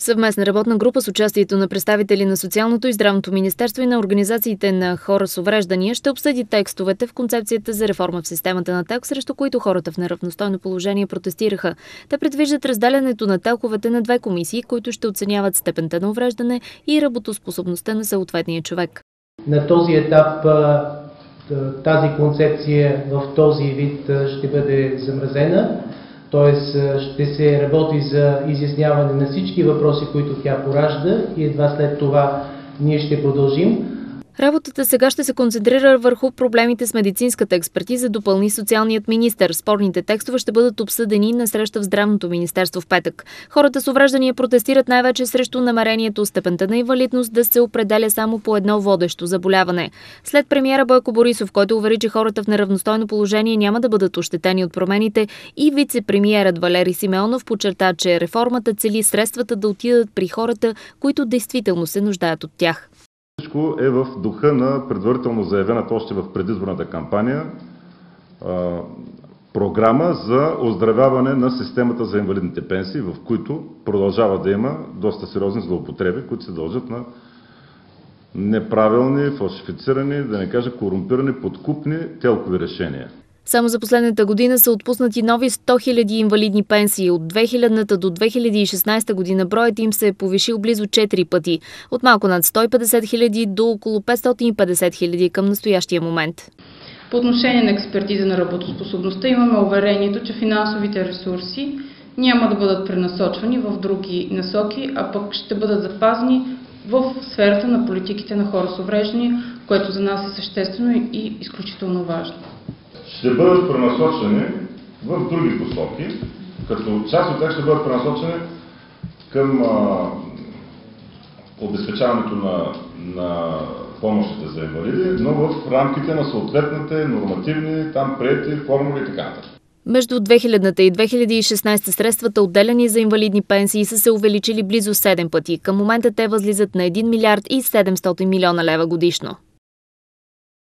Съвместна работна група с участието на представители на Социалното и Здравното министерство и на организациите на хора с увреждания ще обсъди текстовете в концепцията за реформа в системата на ТЕЛК, срещу които хората в неравностойно положение протестираха. Те предвиждат разделянето на телковете на две комисии, които ще оценяват степента на увреждане и работоспособността на съответния човек. На този етап тази концепция в този вид ще бъде замразена т.е. ще се работи за изясняване на всички въпроси, които тя поражда и едва след това ние ще продължим. Работата сега ще се концентрира върху проблемите с медицинската експертиза, допълни социалният министр. Спорните текстове ще бъдат обсъдени на среща в Здравното министерство в петък. Хората с увреждания протестират най-вече срещу намерението степента на инвалидност да се определя само по едно водещо заболяване. След премиера Бойко Борисов, който увери, че хората в неравностойно положение няма да бъдат ощетени от промените, и вице-премиерът Валери Симеонов подчерта, че реформата цели средствата да отидат при хората, които действително се нуждаят от тях. Всичко е в духа на предварително заявената още в предизборната кампания програма за оздравяване на системата за инвалидните пенсии, в които продължава да има доста сериозни злоупотреби, които се дължат на неправилни, фалшифицирани, да не кажа корумпирани, подкупни телкови решения. Само за последната година са отпуснати нови 100 000 инвалидни пенсии. От 2000 до 2016 година броят им се е повишил близо 4 пъти. От малко над 150 000 до около 550 000 към настоящия момент. По отношение на експертиза на работоспособността имаме уверението, че финансовите ресурси няма да бъдат пренасочвани в други насоки, а пък ще бъдат запазени в сферата на политиките на хора с увреждания, което за нас е съществено и изключително важно ще бъдат пренасочени в други посоки, като част от тях ще бъдат пренасочени към а, обезпечаването на, на помощите за инвалиди, но в рамките на съответните нормативни, там приети формули и така нататък. Между 2000 и 2016 средствата, отделени за инвалидни пенсии, са се увеличили близо 7 пъти. Към момента те възлизат на 1 милиард и 700 милиона лева годишно.